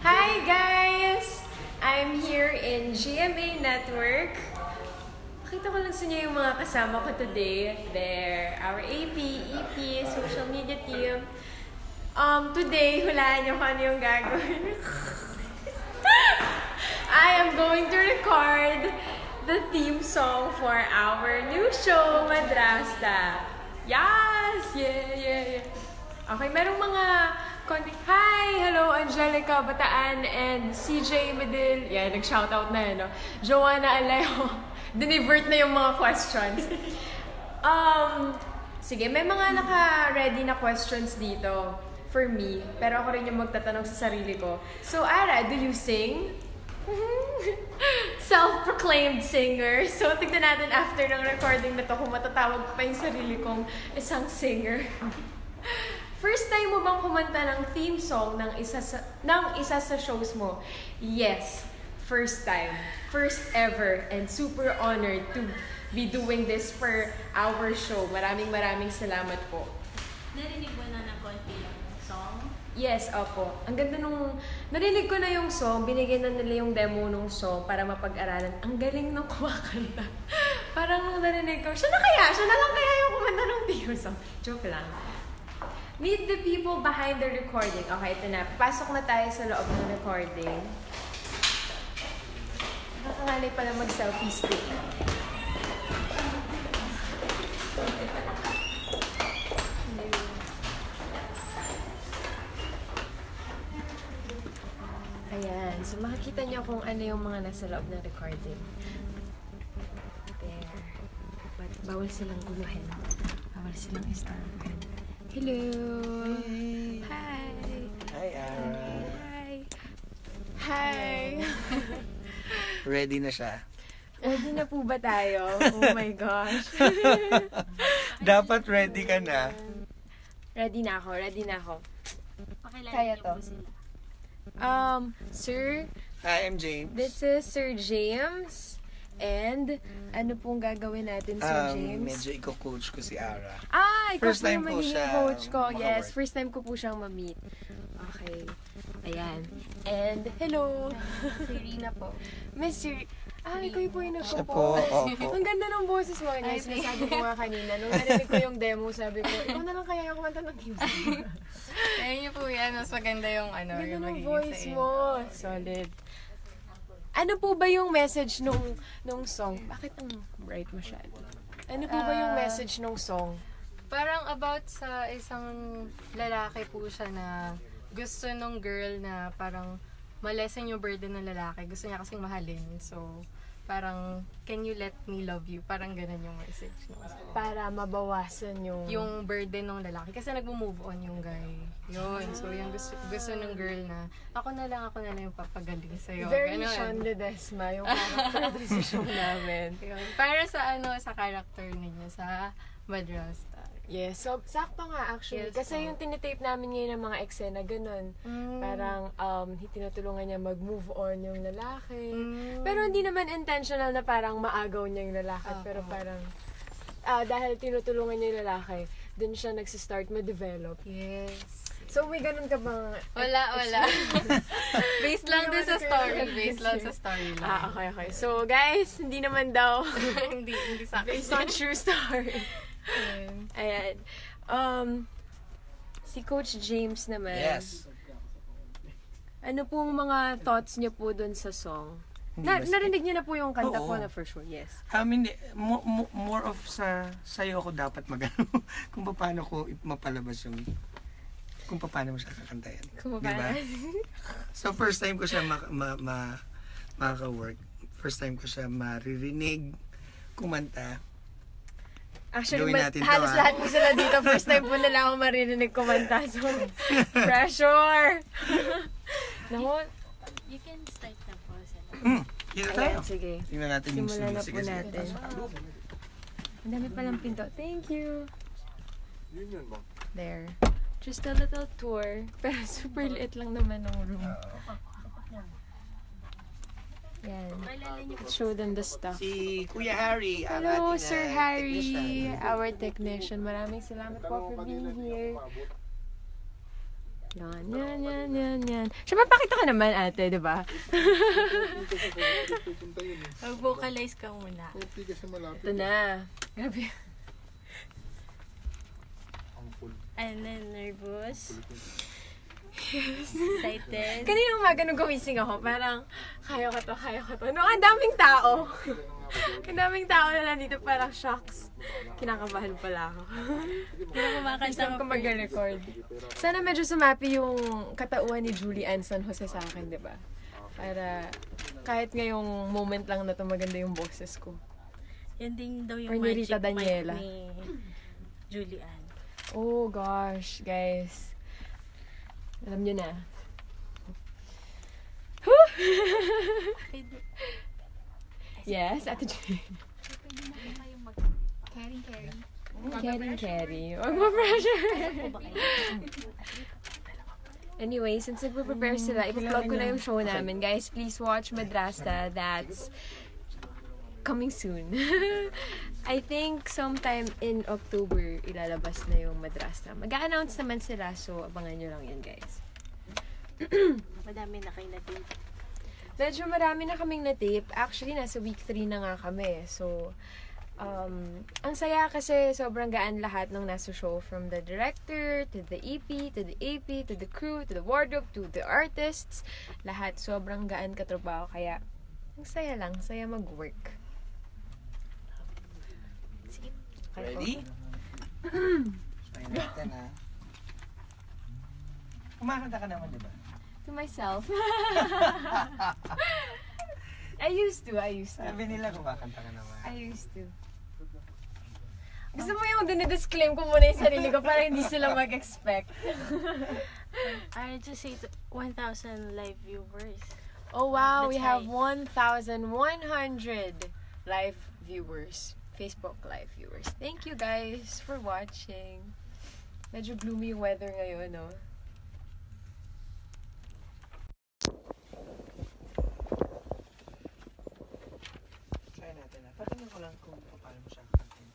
Hi guys! I'm here in GMA Network. Pakita ko lang sa inyo yung mga kasama ko today. They're our AP, EP, social media team. Um, today, hulaan nyo kung ano yung gagawin. I am going to record the theme song for our new show, Madrasta. Yes! Yeah, yeah, yeah. Okay, merong mga konti. Hi! Hello, Angelica Bataan and CJ Medil. Yeah, nag-shoutout na yun, no? Joanna Alejo. Dinivert na yung mga questions. Um, sige, may mga naka-ready na questions dito for me. Pero ako rin yung magtatanong sa sarili ko. So, Ara, do you sing? Self-proclaimed singer. So, tignan natin after ng recording na to kung matatawag pa yung sarili kong isang singer. First time mo bang kumanta ng theme song ng isa sa, ng isa sa shows mo? Yes. First time. First ever. And super honored to be doing this for our show. Maraming maraming salamat po. Narinig mo na ng konti yung song? Yes, opo. Ang ganda nung... Narinig ko na yung song, binigyan na nila yung demo nung song para mapag-aralan. Ang galing nung kumakanta. Parang nung narinig ko, siya na kaya? Siya na lang kaya yung kumanta ng theme song. Joke lang. Meet the people behind the recording. Okay, ito na. Pasok na tayo sa loob ng recording. Nakakangalay pala mag-selfie stick. Ayan. So, makikita niyo kung ano yung mga nasa loob ng recording. There. But, bawal silang guluhin. Bawal silang istorbohin. Hello! Hi! Hi, Ara. Hi! Hi! Ready na siya. Ready na po ba tayo? Oh my gosh. Dapat ready ka na. Ready na ako. Ready na ako. Pakilala Kaya to. sila. Um, sir, Hi, I'm James. this is Sir James. And, ano pong gagawin natin, Sir Um, James? medyo iko-coach ko si Ara. Ah, ikaw First po time yung po magiging siya coach ko. makawork. Yes, first time ko po siyang ma-meet. Okay. Ayan. And, hello. Si Rina po. Miss Sir, ah, ikaw yung po yung nagpo-po. po. Ang ganda ng boses mo. Ay, sinasabi ko nga kanina. Nung narinig ko yung demo, sabi ko, ikaw na lang kaya yung kumanta ng song. Kaya niyo po yan, mas maganda yung ano, Ganda yung ng voice mo. Solid. Ano po ba yung message nung nung song? Bakit ang bright masyado? Ano po ba yung Ah. message nung song? Parang about sa isang lalaki po siya na gusto nung girl na parang malesen yung burden ng lalaki. Gusto niya kasing mahalin. So, parang, can you let me love you? Parang ganun yung message. No? Para mabawasan yung... Yung burden ng lalaki. Kasi nagmo-move on yung guy. Yun. So, yung gusto, gusto ng girl na, ako na lang, ako na lang yung papagaling sa'yo. very Ganun. Sean Ledesma, yung character decision namin. Yun. Para sa ano, sa character ninyo, sa Madrasta. Yes, so sakto nga actually. Yes, kasi oo. yung tinitape namin ngayon ng mga eksena, ganun. Mm. Parang um, tinutulungan niya mag-move on yung lalaki. Mm. Pero hindi naman intentional na parang maagaw niya yung lalaki. Oo. Pero parang, ah, dahil tinutulungan niya yung lalaki, dun siya nagsistart ma-develop. Yes. So, may ganun ka bang... Wala, wala. based lang din sa story. Based lang sa story lang. Ah, okay, okay. So, guys, hindi naman daw hindi, hindi sa akin. based on true story. Ayun. Ayan. Um, si Coach James naman. Yes. Ano pong mga thoughts niyo po dun sa song? Na, narinig niyo na po yung kanta Oo. ko na for sure, yes. I mean, mo, mo- more of sa sayo ako dapat magano kung paano ko mapalabas yung kung paano mo siya kakantayan. Kung Di ba? paano. So first time ko siya ma, ma, ma, makaka-work. First time ko siya maririnig kumanta. Actually, Gawin ma- natin to, halos ah. lahat po sila dito. First time po nila ako maririnig kumanta. So, pressure! Naku, You can start na po sila. Mm, kita tayo. ayan, sige. Tingnan natin yung Simulan na po natin. Ang dami palang pinto. Thank you. There. Just a little tour. Pero super liit lang naman ng room. Yan. Show them the stuff. Si Kuya Harry. ang Hello, ating, Sir uh, Harry, technician. our technician. Maraming salamat po for being here. Yan, yan, yan, yan, yan. Siyempre, pakita ka naman, ate, di ba? Mag-vocalize ka muna. Ito na. Grabe. Ang full. Nervous. Excited. Kanina umaga nung gumising ako, parang, kaya ko to, kaya ko to. No, ang daming tao. ang daming tao na nandito, parang shocks. Kinakabahan pala ako. Kumakanta Gusto ka ko mag-record. Sana medyo sumapi yung katauhan ni Julie Ann San Jose sa akin, di ba? Para kahit ngayong moment lang na to maganda yung boses ko. Yan din daw yung Or magic Rita Daniela. mic ni Julian. Oh gosh, guys. Alam nyo na. Pwede, Yes, Ate Julie. pwede na po kayong mag... Carry, carry. Carry, carry. Huwag mo pressure. Po ba kayo? Anyway, since nagpo-prepare sila, ipa-vlog ko na yung show namin. Guys, please watch Madrasta. That's coming soon. I think sometime in October, ilalabas na yung Madrasta. Mag-a-announce naman sila, so abangan nyo lang yun, guys. Madami na kayo natin. Medyo marami na kaming na-tape. Actually, nasa week 3 na nga kami. So, um, ang saya kasi sobrang gaan lahat ng nasa show. From the director, to the EP, to the AP, to the crew, to the wardrobe, to the artists. Lahat sobrang gaan katrabaho. Kaya, ang saya lang. Saya mag-work. Sige. Okay, Ready? Try natin ha. Kumakanta ka naman, di ba? To myself. I used to, I used to. Sabi nila kumakanta ka naman. I used to. Gusto mo yung dinidisclaim ko muna yung sarili ko para hindi sila mag-expect. I just say to 1,000 live viewers. Oh wow, we That's have high. 1,100 live viewers. Facebook live viewers. Thank you guys for watching. Medyo gloomy weather ngayon, no? Try natin ha. Patingin ko lang kung paano mo siya kantin.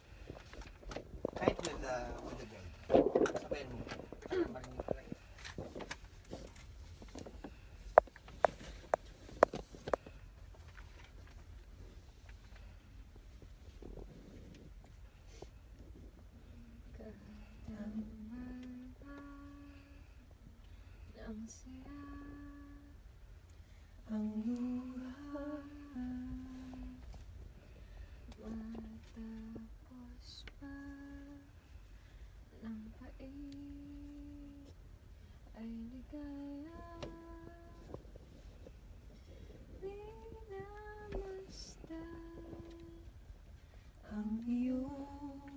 Kahit with the, with the guide. Sabayan mo. Para marinig ko lang yun. Ang luha Matapos pa ng pait ay ligaya Minamasta ang iyong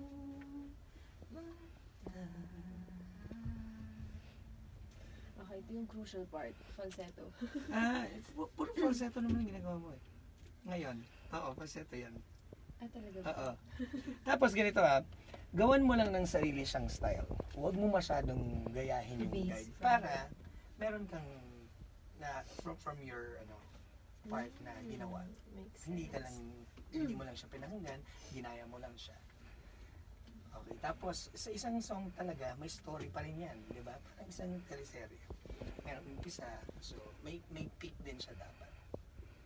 Okay, ito yung crucial part. Falsetto. Ah, pu- puro falsetto naman ang ginagawa mo eh. Ngayon, oo, falsetto yan. Ah, talaga ba? Oo. Tapos ganito ha, gawan mo lang ng sarili siyang style. Huwag mo masyadong gayahin yung Base guide. from Para meron kang na from, from your ano part na ginawa. Makes Hindi ka lang, hindi mo lang siya pinakinggan, ginaya mo lang siya. Okay, tapos sa isang song talaga, may story pa rin yan, di ba? Parang isang teleserye. Meron umpisa, so may, may peak din siya dapat.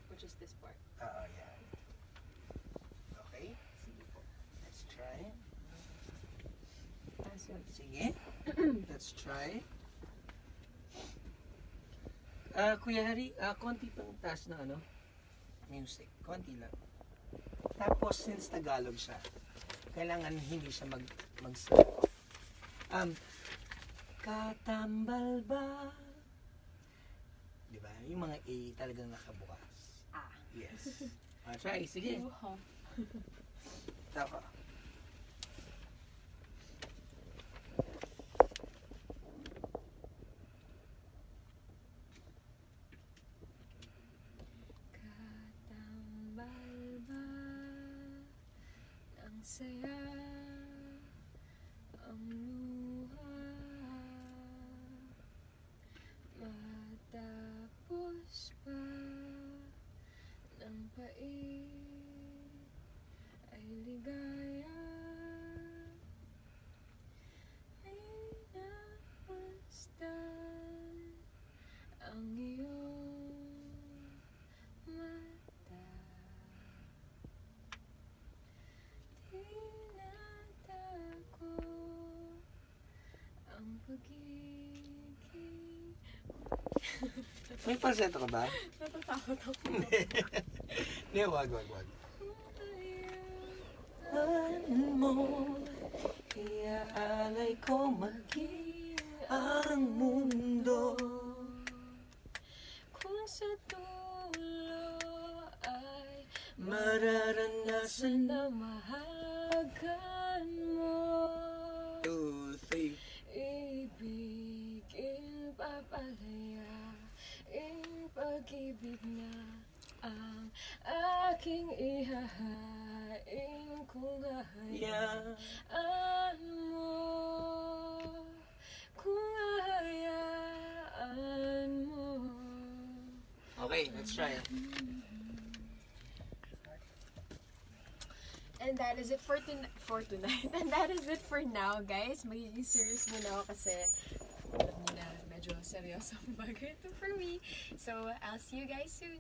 Which is this part. Oo, yan. Okay? Sige po. Let's try. Ah, Sige. Let's try. Ah, Kuya Hari, ah, konti pang taas na ano, music. Konti lang. Tapos, since Tagalog siya, kailangan hindi siya mag, mag Um, katambal ba? Di ba? Yung mga A talagang nakabukas. Ah. Yes. Ah, try. Sige. Tama. Katambal ba ang saya May falsetto ka ba? Natatakot ako. Hindi, wag, wag, wag. mo, iaalay ko maging ang mundo. Kung sa dulo ay Mararanasan na mo Okay, let's try it. And that is it for, ton- for tonight. And that is it for now, guys. Magiging serious muna ako kasi alam niyo na, medyo seryoso ang bagay ito for me. So, I'll see you guys soon.